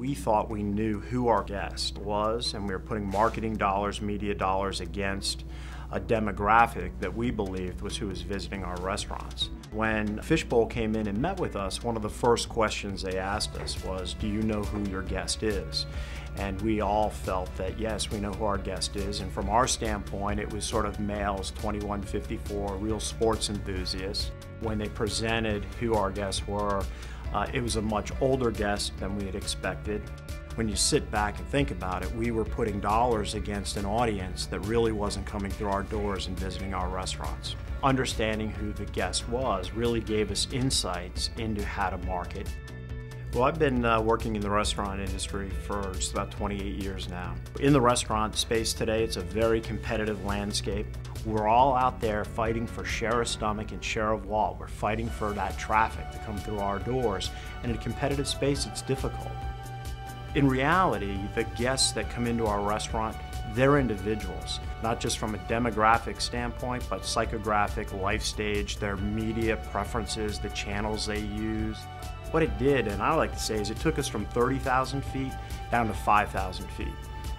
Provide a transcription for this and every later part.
We thought we knew who our guest was, and we were putting marketing dollars, media dollars against a demographic that we believed was who was visiting our restaurants. When Fishbowl came in and met with us, one of the first questions they asked us was, Do you know who your guest is? And we all felt that yes, we know who our guest is. And from our standpoint, it was sort of males, 21, 54, real sports enthusiasts. When they presented who our guests were, uh, it was a much older guest than we had expected. When you sit back and think about it, we were putting dollars against an audience that really wasn't coming through our doors and visiting our restaurants. Understanding who the guest was really gave us insights into how to market. Well, I've been uh, working in the restaurant industry for just about 28 years now. In the restaurant space today, it's a very competitive landscape. We're all out there fighting for share of stomach and share of wallet. We're fighting for that traffic to come through our doors. And in a competitive space, it's difficult. In reality, the guests that come into our restaurant, they're individuals, not just from a demographic standpoint, but psychographic, life stage, their media preferences, the channels they use. What it did, and I like to say, is it took us from 30,000 feet down to 5,000 feet.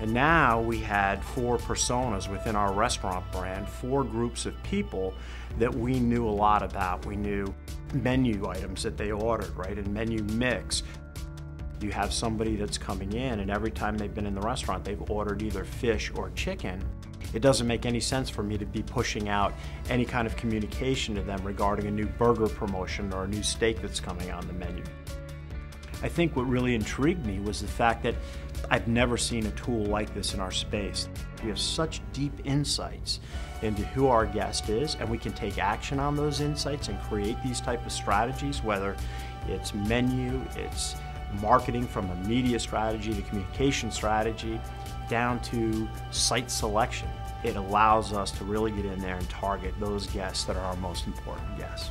And now we had four personas within our restaurant brand, four groups of people that we knew a lot about. We knew menu items that they ordered, right, and menu mix. You have somebody that's coming in, and every time they've been in the restaurant, they've ordered either fish or chicken. It doesn't make any sense for me to be pushing out any kind of communication to them regarding a new burger promotion or a new steak that's coming on the menu. I think what really intrigued me was the fact that I've never seen a tool like this in our space. We have such deep insights into who our guest is, and we can take action on those insights and create these type of strategies, whether it's menu, it's marketing from a media strategy to communication strategy, down to site selection. It allows us to really get in there and target those guests that are our most important guests.